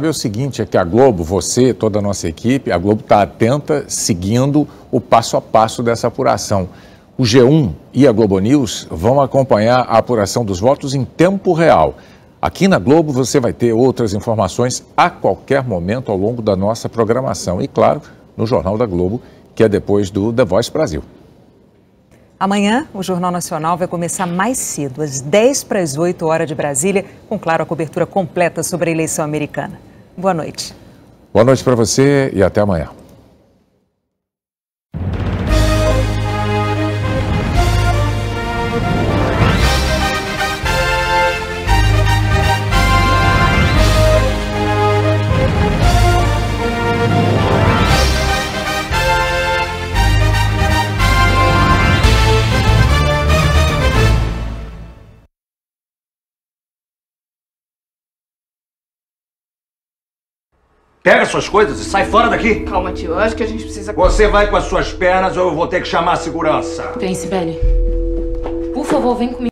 sabe é o seguinte, é que a Globo, você, toda a nossa equipe, a Globo está atenta, seguindo o passo a passo dessa apuração. O G1 e a Globo News vão acompanhar a apuração dos votos em tempo real. Aqui na Globo você vai ter outras informações a qualquer momento ao longo da nossa programação. E, claro, no Jornal da Globo, que é depois do The Voice Brasil. Amanhã, o Jornal Nacional vai começar mais cedo, às 10 para as 8 horas de Brasília, com, claro, a cobertura completa sobre a eleição americana. Boa noite. Boa noite para você e até amanhã. Pega suas coisas e sai fora daqui. Calma, tio. Eu acho que a gente precisa. Você vai com as suas pernas ou eu vou ter que chamar a segurança. Vem, Sibeli. Por favor, vem comigo.